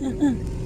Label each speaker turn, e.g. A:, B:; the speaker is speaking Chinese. A: 嗯嗯。